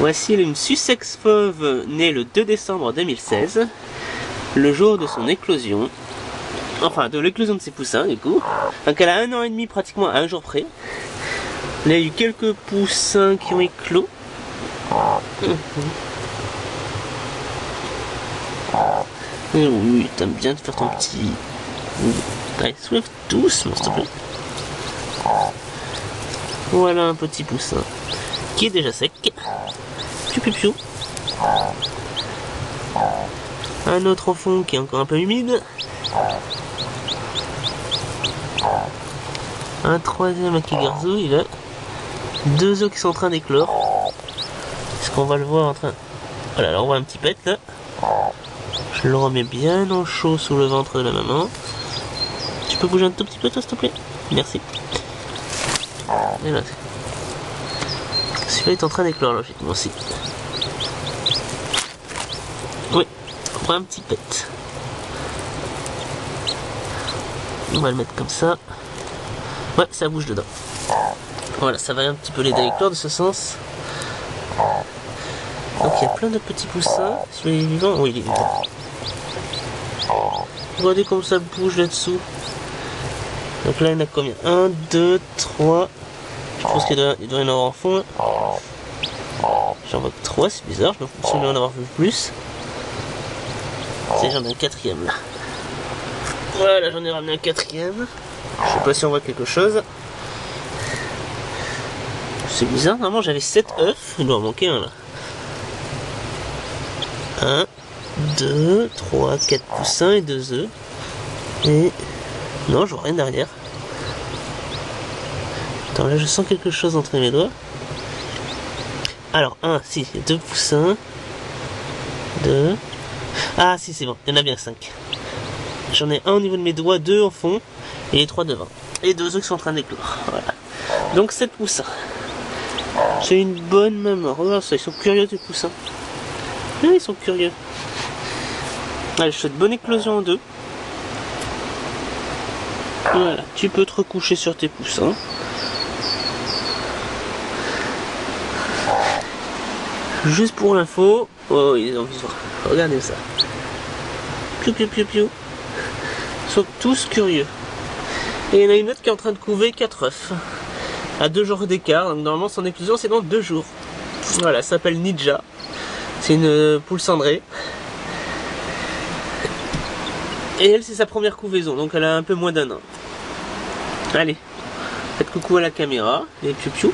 Voici une Sussex Fauve née le 2 décembre 2016, le jour de son éclosion. Enfin, de l'éclosion de ses poussins, du coup. Donc elle a un an et demi, pratiquement à un jour près. Il y a eu quelques poussins qui ont éclos. Eh oui, t'aimes bien de faire ton petit... Allez, soulève tous, s'il te plaît. Voilà un petit poussin qui est déjà sec. Piu piu piu. Un autre au fond qui est encore un peu humide. Un troisième qui garzouille là. Deux œufs qui sont en train d'éclore. Est-ce qu'on va le voir en train... Voilà, alors on voit un petit pet là. Je le remets bien au chaud sous le ventre de la maman. Tu peux bouger un tout petit peu toi s'il te plaît? Merci. Et là, celui-là est en train d'éclore logiquement aussi. Oui, on prend un petit pet. On va le mettre comme ça. Ouais, ça bouge dedans. Voilà, ça va un petit peu l'aider à éclore de ce sens. Donc il y a plein de petits poussins. Celui-là est vivant Oui, il est vivant. Regardez comme ça bouge là-dessous. Donc là, il y en a combien? 1, 2, 3. Je pense qu'il doit, y en avoir en fond. J'en vois que 3, c'est bizarre. Je me souviens en avoir vu plus. C'est j'en ai un quatrième là. Voilà, j'en ai ramené un quatrième. Je sais pas si on voit quelque chose. C'est bizarre, normalement j'avais 7 œufs, il doit en manquer un là. 1, 2, 3, 4 poussins et 2 œufs. Et. Non, je vois rien derrière. Attends, là je sens quelque chose entre mes doigts. Alors, 1, si, 2 poussins. 2. Ah, si, c'est bon, il y en a bien 5. J'en ai un au niveau de mes doigts, 2 au fond, et 3 devant. Et 2 œufs qui sont en train d'éclore. Voilà. Donc 7 poussins. C'est une bonne maman. Regarde ça, ils sont curieux tes poussins. Ah, ils sont curieux. Allez, je souhaite bonne éclosion en deux. Voilà, tu peux te recoucher sur tes poussins. Juste pour l'info, oh ils ont regardez ça. Piu piu piu piu. Ils sont tous curieux. Et il y en a une autre qui est en train de couver 4 œufs. À 2 jours d'écart, donc normalement son éclosion c'est dans 2 jours. Voilà, ça s'appelle Ninja. C'est une poule cendrée. Et elle c'est sa première couvaison, donc elle a un peu moins d'un an. Allez, faites coucou à la caméra et piou piou.